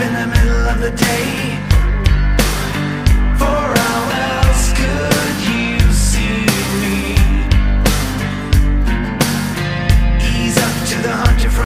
in the middle of the day.